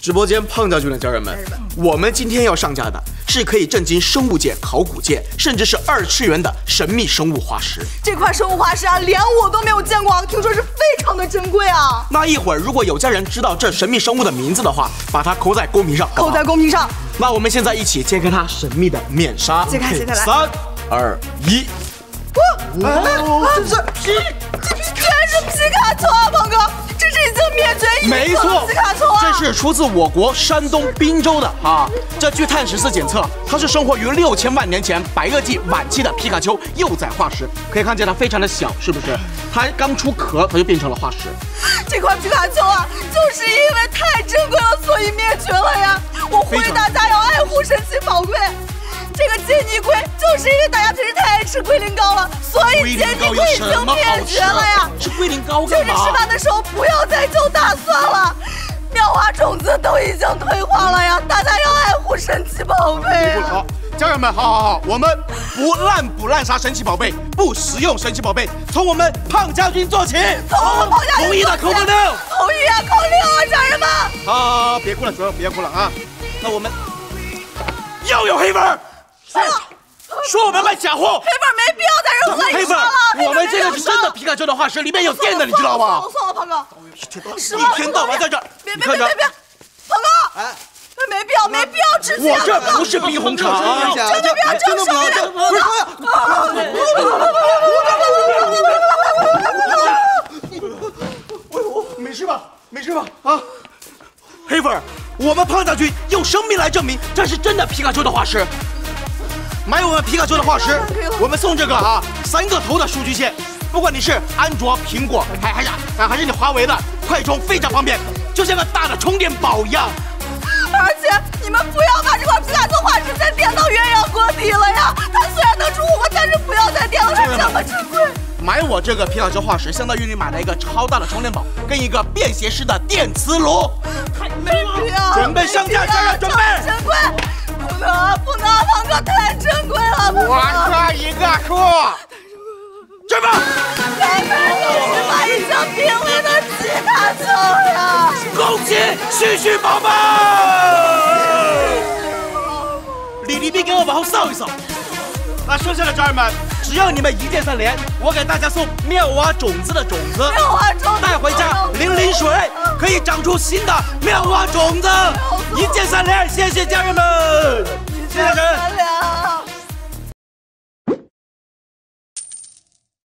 直播间胖将军的家人们，我们今天要上架的是可以震惊生物界、考古界，甚至是二次元的神秘生物化石。这块生物化石啊，连我都没有见过，听说是非常的珍贵啊。那一会儿如果有家人知道这神秘生物的名字的话，把它扣在公屏上，扣在公屏上。那我们现在一起揭开它神秘的面纱。揭开，揭开来。三、二、一。哇！这是皮，这居然是皮卡丘啊，没错！这是出自我国山东滨州的啊。这据碳十四检测，它是生活于六千万年前白垩纪晚期的皮卡丘幼崽化石。可以看见它非常的小，是不是？它刚出壳，它就变成了化石。这块皮卡丘啊，就是因为太珍贵了，所以灭绝了呀！我呼吁大家要爱护神奇宝贝。这个杰尼龟就是因为大家平时太爱吃龟苓膏了，所以杰尼龟已经灭绝了呀！吃龟苓膏就是吃饭的时候不要再就大蒜了，妙蛙种子都已经退化了呀！大家要爱护神奇宝贝。好，家人们，好好好，我们不滥捕滥杀神奇宝贝，不食用神奇宝贝，从我们胖将军做起。从我们胖将军同意的扣个六，同意啊，扣六啊，家人们。好，别哭了，友别哭了啊！那我们又有黑粉。说我们卖假货，黑粉没必要在任何一说了。我们这个是真的皮卡丘的化石，里面有电的，你知道吗？算了，胖哥，一天到晚在这，别别别别别，胖哥，哎，没必要，没必要直接。我这不是逼红场，真的不要这么说。不是，哎呦，没事吧？没事吧？啊，黑粉，我们胖将军用生命来证明，这是真的皮卡丘的化石。买我们皮卡丘的化石，我们送这个啊，三个头的数据线，不管你是安卓、苹果，还还是还是你华为的，快充非常方便，就像个大的充电宝一样。而且你们不要把这块皮卡丘化石再垫到鸳鸯锅底了呀！它虽然能出火，但是不要再垫了，它这么珍贵。买我这个皮卡丘化石，相当于你买了一个超大的充电宝跟一个便携式的电磁炉。准备上架，家人准备。太珍贵了！我说一个数，准备。来买就是把一箱濒危的皮卡丘呀！恭喜旭旭宝宝！李丽丽给我往后扫一扫。那剩下的家人们，只要你们一键三连，我给大家送妙蛙种子的种子，妙蛙种子带回家淋淋水，可以长出新的妙蛙种子。一键三连，谢谢家人们。